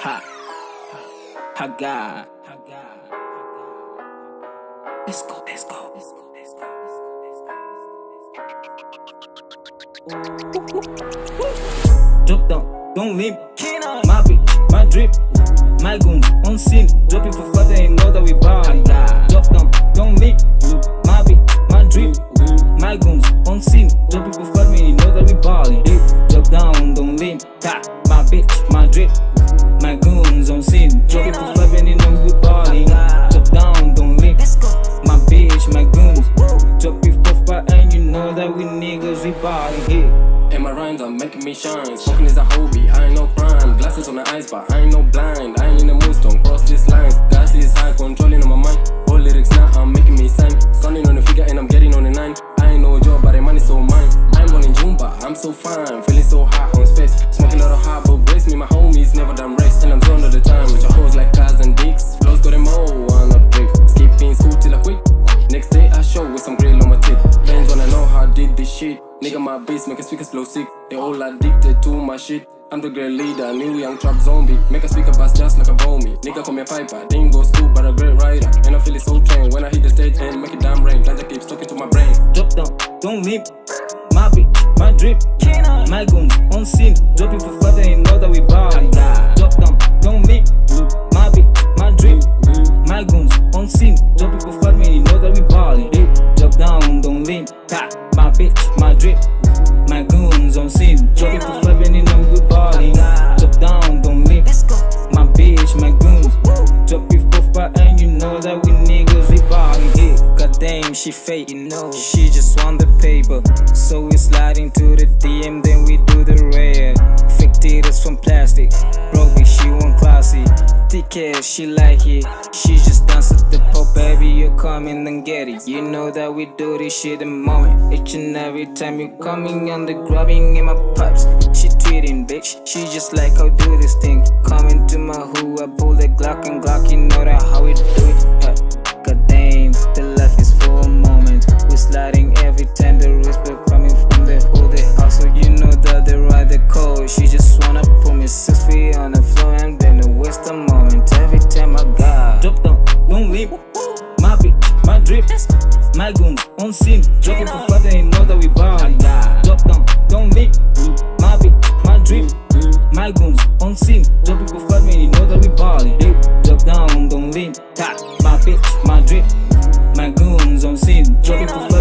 Ha. Haga. Let's go, let's go. Let's go, let's go, let's go, let's go. Drop down, don't leave. My bitch, my drip, my goons on scene. Drop it for further, you know that we ball. Drop down, don't leave. My bitch, my drip, my goons on scene. Drop it for further, you know that we ball. Drop down, don't. Ta, my bitch, my drip, that we niggas we balling. Yeah. And my rhymes are making me shine. Smoking is a hobby, I ain't no crime. Glasses on the ice, but I ain't no blind. I ain't in the mood, don't cross this line. Gas is high, controlling on my mind. All lyrics now, I'm making me sign. Sunning on the figure, and I'm getting on the nine. I ain't no job, but the money so mine. I'm born in June, but I'm so fine. Did this shit. Nigga, my beats make a speakers blow sick. They all addicted to my shit. I'm the great leader, new young trap zombie. Make a speaker bust just like a homie. Nigga call me a piper, didn't go school, but a great rider. And I feel it so trained when I hit the stage and make it damn rain. Ganja keeps talking to my brain. Drop down, don't leave. My bitch, my drip, my goons on scene. Drop it for further, you know that we ballin'. That we niggas we ballin'. Yeah. Goddamn, she fake, you know. She just want the paper. So we slide into the DM, then we do the rare. Fake titties from plastic. Broke me, she want classy. Thick ass, she like it. She just dance at the pop, baby. You come in and get it. You know that we do this shit the moment. Each and every time you coming and the grabbing in my pipes. She tweeting, bitch. She just like how do this thing. Coming to my who, I pull the Glock and Glock. Every the respect coming from the hood, hustle. You know that they ride the code. She just wanna put me six feet on the floor and then waste a moment. Every time I got drop down, don't leave. My bitch, my drip, my goons on scene. Drop it for further, you know that we ballin'. Drop down, don't leave. My bitch, my drip, my goons on scene. Drop it for further, you know that we ballin'. Drop down, don't leave. Ta, my bitch, my drip, my goons on scene. Drop it for